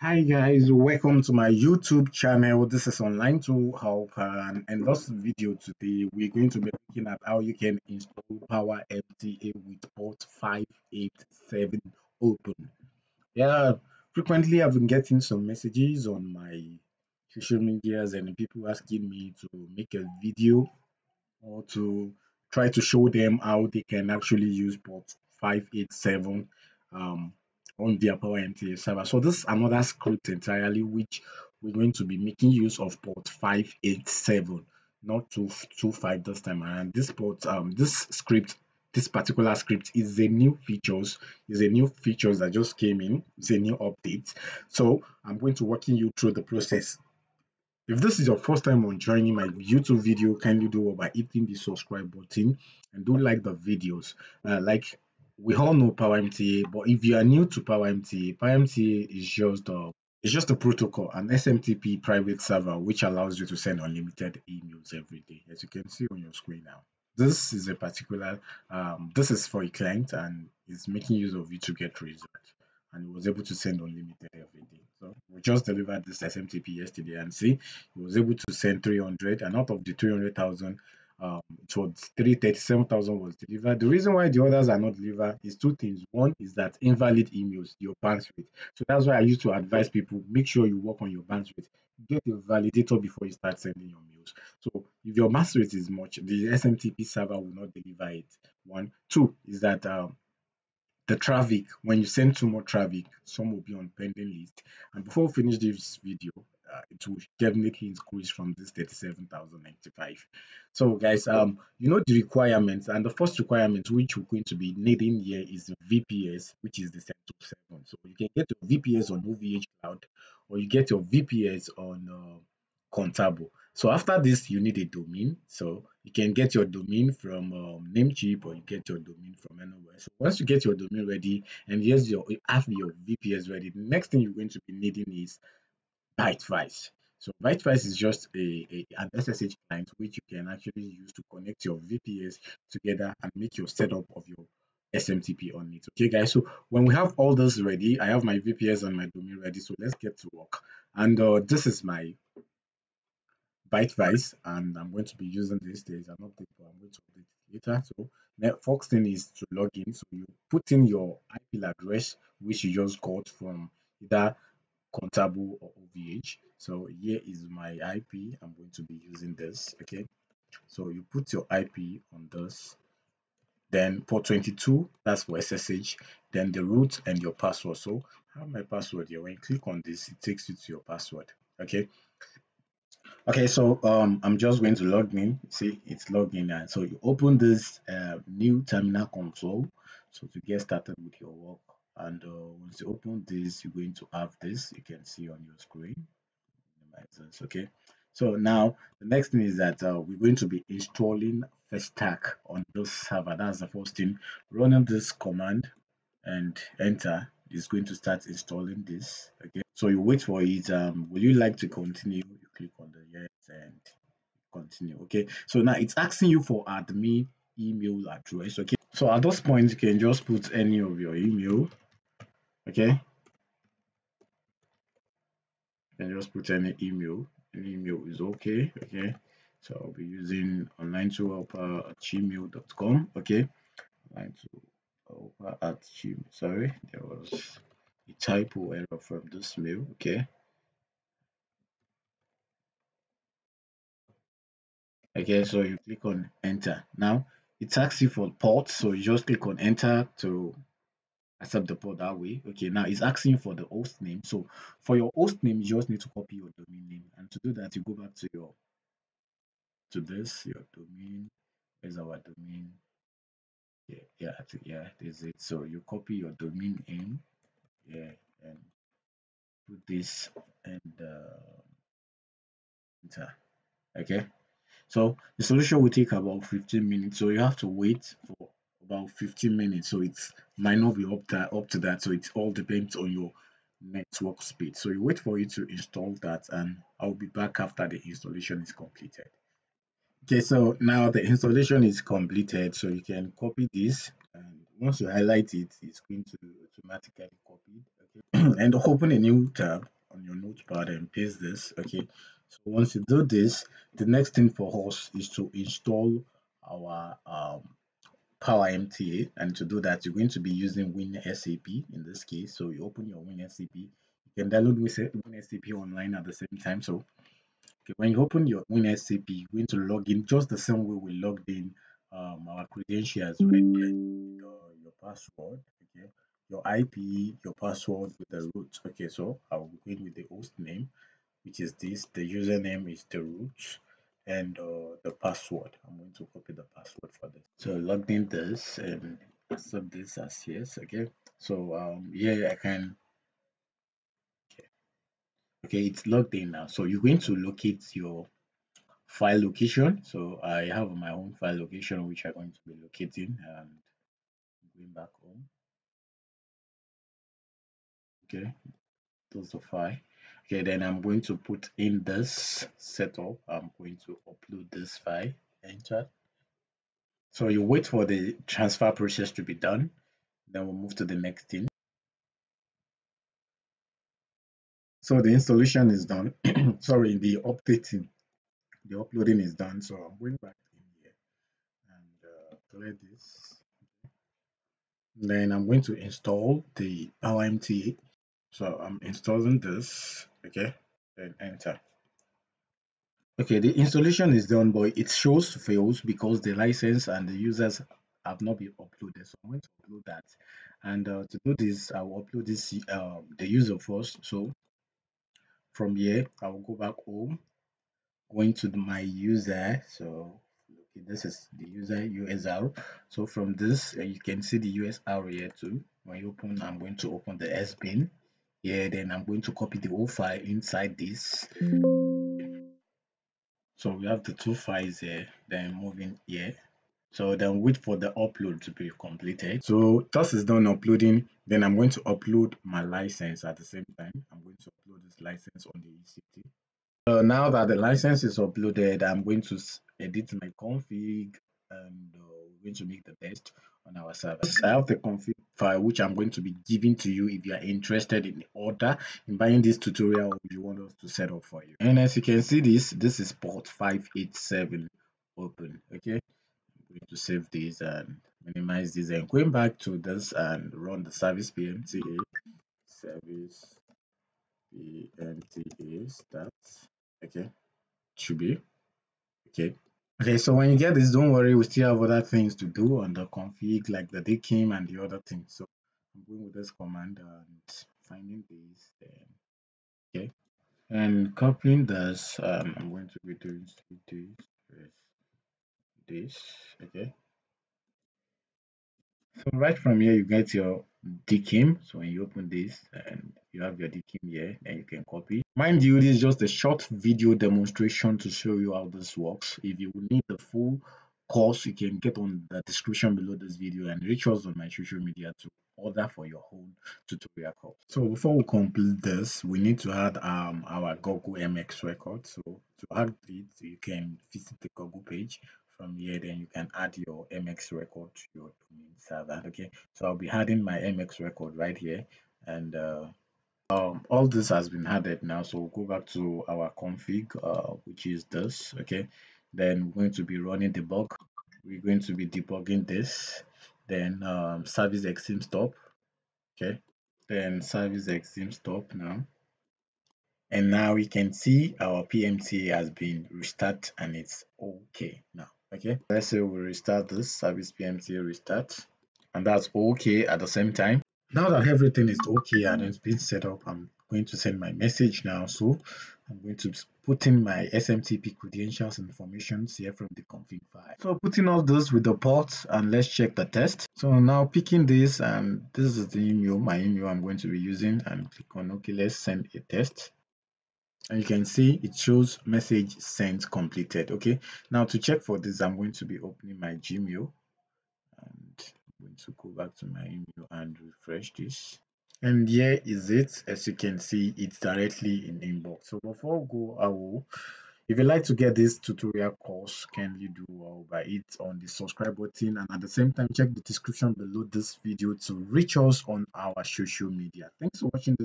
Hi guys, welcome to my YouTube channel. This is Online Tool Help and in this video today we're going to be looking at how you can install Power MTA with port 587 open. Yeah, frequently I've been getting some messages on my social medias and people asking me to make a video or to try to show them how they can actually use port 587 um, on their Power MTA server. So this is another script entirely which we're going to be making use of port 587, not 225 this time. And this port, um, this script, this particular script is a new features, is a new features that just came in. It's a new update. So I'm going to walking you through the process. If this is your first time on joining my YouTube video, kindly do by hitting the subscribe button and do like the videos. Uh, like we all know PowerMTA, but if you are new to PowerMTA, PowerMTA is just a it's just a protocol, an SMTP private server which allows you to send unlimited emails every day, as you can see on your screen now. This is a particular um, this is for a client and it's making use of it to get results, and it was able to send unlimited every day. So we just delivered this SMTP yesterday, and see, he was able to send 300, and out of the 300,000, um, it was 337,000 was delivered. The reason why the others are not delivered is two things. One is that invalid emails, your bounce rate. So that's why I used to advise people make sure you work on your bounce rate. Get a validator before you start sending your mails. So if your bounce rate is much, the SMTP server will not deliver it. One, two is that um, the traffic when you send too much traffic some will be on pending list and before we finish this video it will definitely increase from this 37,095 so guys um you know the requirements and the first requirement which we're going to be needing here is vps which is the CentOS 7 so you can get your vps on ovh cloud or you get your vps on uh, Contabo. So after this, you need a domain. So you can get your domain from um, Namecheap or you get your domain from anywhere. So once you get your domain ready and here's your have your VPS ready, the next thing you're going to be needing is Bitvise. So Bitvise is just a, a, an SSH client which you can actually use to connect your VPS together and make your setup of your SMTP on it. Okay, guys. So when we have all this ready, I have my VPS and my domain ready. So let's get to work. And uh, this is my Bitvise, and I'm going to be using this. There is an update, but I'm going to update it later. So next thing is to log in. So you put in your IP address, which you just got from either Contabo or OVH. So here is my IP. I'm going to be using this. Okay. So you put your IP on this. Then port 22, that's for SSH. Then the root and your password. So I have my password here. When you click on this, it takes you to your password. Okay. Okay, so um, I'm just going to log in. See, it's logged in. And so you open this uh, new terminal console. So to get started with your work. And uh, once you open this, you're going to have this. You can see on your screen. Okay. So now the next thing is that uh, we're going to be installing Festac on this server. That's the first thing. Running this command and enter is going to start installing this. Okay. So you wait for it. Um, you like to continue? You click on the yes and continue okay so now it's asking you for admin email address okay so at this point you can just put any of your email okay? And just put any email. Any email is okay okay? So i'll be using online to helper at gmail.com okay? online to helper at gmail sorry. There was a typo error from this mail okay? Okay so you click on enter. Now it asks you for port so you just click on enter to accept the port that way. Okay now it's asking for the host name. So for your host name you just need to copy your domain name. And to do that you go back to your to this your domain. Is our domain? Yeah yeah yeah this is it. So you copy your domain name. Yeah and put this and uh, enter. Okay? So the solution will take about 15 minutes. So you have to wait for about 15 minutes. So it might not be up to, up to that. So it all depends on your network speed. So you wait for it to install that and I'll be back after the installation is completed. Okay, so now the installation is completed. So you can copy this and once you highlight it, it's going to automatically copy. Okay. and open a new tab on your notepad and paste this okay so once you do this the next thing for us is to install our um, power mta and to do that you're going to be using WinSCP in this case so you open your WinSCP you can download Win WinSCP online at the same time so okay, when you open your WinSCP you're going to log in just the same way we logged in um, our credentials right your, your password okay your IP, your password with the root. Okay, so I'll begin with the host name, which is this. The username is the root and uh, the password. I'm going to copy the password for this. So logged in this and accept this as yes. Okay, so um, yeah, I can. Okay. okay, it's logged in now. So you're going to locate your file location. So I have my own file location which I'm going to be locating and going back home okay those the file okay then i'm going to put in this setup i'm going to upload this file enter so you wait for the transfer process to be done then we'll move to the next thing. So the installation is done. Sorry the updating the uploading is done. So i'm going back in here and uh, clear this. Then i'm going to install the LMT so i'm installing this okay then enter okay the installation is done but it shows fails because the license and the users have not been uploaded. So i'm going to upload that. And uh, to do this i will upload this um, the user first. So from here i will go back home going to my user. So okay, this is the user usr so from this uh, you can see the usr here too. When you open i'm going to open the sbin here then i'm going to copy the whole file inside this so we have the two files here then moving here. So then wait for the upload to be completed. So this is done uploading then i'm going to upload my license at the same time. I'm going to upload this license on the etc so now that the license is uploaded i'm going to edit my config and uh, we're going to make the test on our server i have the config file which i'm going to be giving to you if you are interested in the order in buying this tutorial or you want us to set up for you. And as you can see this this is port 587 open okay? I'm going to save this and minimize this and going back to this and run the service pmta service pmta start okay? Should be okay Okay, so when you get this, don't worry, we still have other things to do on the config, like the dkim and the other things. So I'm going with this command and finding this, then okay, and copying this. Um, I'm going to be doing this, this, okay. So right from here, you get your dkim. So when you open this and you have your dkim here, then you can copy. Mind you, this is just a short video demonstration to show you how this works. If you need the full course, you can get on the description below this video and reach us on my social media to order for your whole tutorial course. So before we complete this, we need to add um our Google MX record. So to add it, you can visit the Google page from here then you can add your mx record to your domain server okay? So i'll be adding my mx record right here and uh, um, all this has been added now. So we'll go back to our config uh, which is this okay? Then we're going to be running debug. We're going to be debugging this. Then um, service exim stop okay? Then service exim stop now. And now we can see our PMTA has been restarted and it's okay now okay let's say we restart this service PMTA restart and that's okay at the same time now that everything is okay and it's been set up I'm going to send my message now so I'm going to put in my SMTP credentials information here from the config file. So putting all this with the port and let's check the test. So now picking this and this is the email, my email I'm going to be using and click on okay, let's send a test and you can see it shows message sent completed okay? Now to check for this i'm going to be opening my gmail. And i'm going to go back to my email and refresh this. And here is it. As you can see it's directly in inbox. So before we go i will if you'd like to get this tutorial course kindly do well by it on the subscribe button. And at the same time check the description below this video to reach us on our social media. Thanks for watching